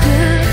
good.